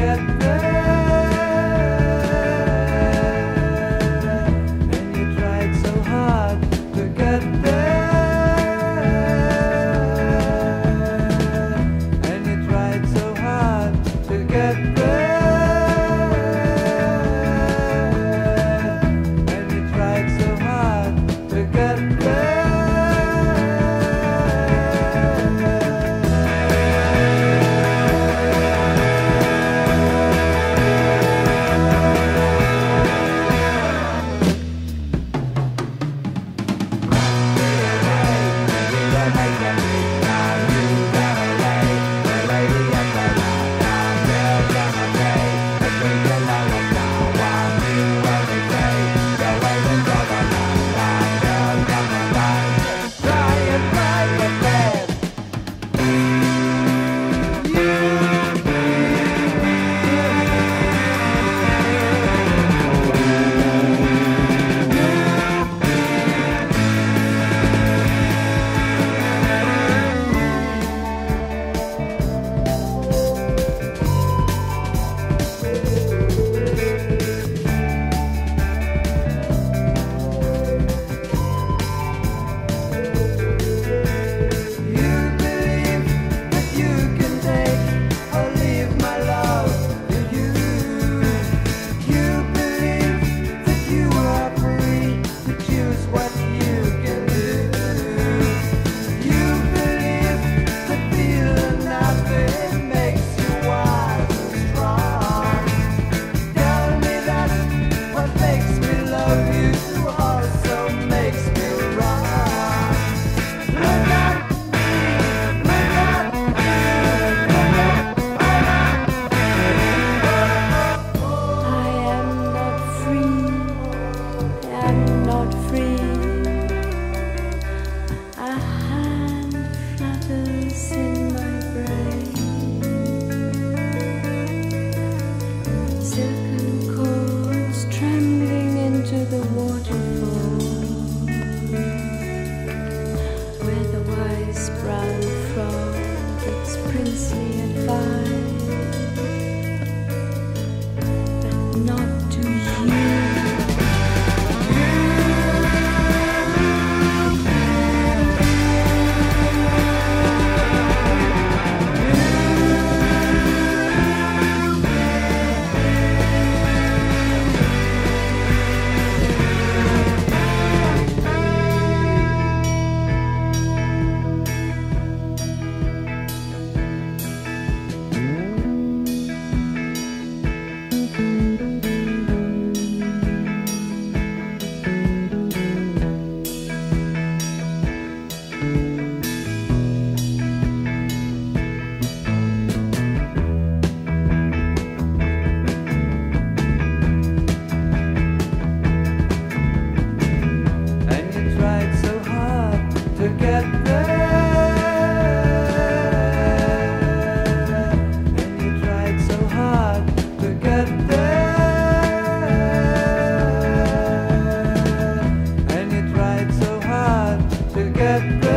get what See. get